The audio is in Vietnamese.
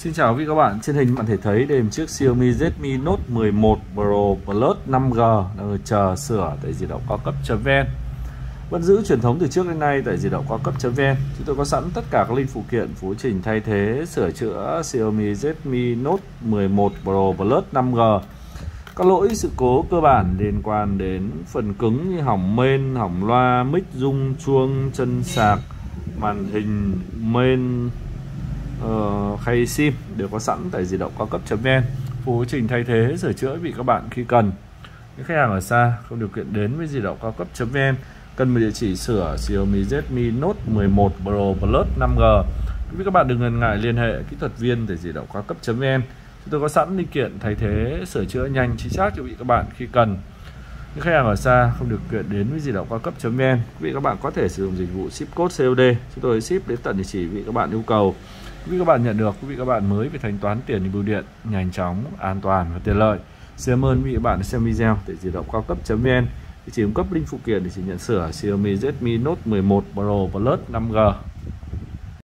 Xin chào quý vị các bạn, trên hình bạn thể thấy đây là chiếc Xiaomi Redmi Note 11 Pro Plus 5G đang chờ sửa tại di động cao cấp.vn Vẫn giữ truyền thống từ trước đến nay tại di động cao cấp.vn Chúng tôi có sẵn tất cả các linh phụ kiện phụ trình thay thế sửa chữa Xiaomi Redmi Note 11 Pro Plus 5G các lỗi sự cố cơ bản liên quan đến phần cứng như hỏng main, hỏng loa, mic rung, chuông, chân sạc, màn hình, main, uh, khay sim đều có sẵn tại di động cao cấp.vn phục vụ trình thay thế sửa chữa vị các bạn khi cần. Những khách hàng ở xa không điều kiện đến với di động cao cấp.vn cần một địa chỉ sửa Xiaomi Redmi Note 11 Pro Plus 5G quý vị các bạn đừng ngần ngại liên hệ kỹ thuật viên tại di động cao cấp.vn chúng tôi có sẵn linh kiện thay thế sửa chữa nhanh chính xác cho vị các bạn khi cần. Những khách hàng ở xa không được kiện đến với di động cao cấp.vn quý vị các bạn có thể sử dụng dịch vụ ship code COD chúng tôi ship đến tận địa chỉ vị các bạn yêu cầu quý vị các bạn nhận được, quý vị các bạn mới về thanh toán tiền bưu điện, nhanh chóng, an toàn và tiện lợi. Xin ơn quý vị các bạn đã xem video tại di động cao cấp.vn địa chỉ cung cấp link phụ kiện để chỉ nhận sửa Xiaomi Redmi Note 11 Pro Plus 5G